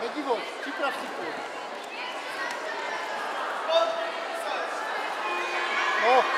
Медиво, чиправ си. О!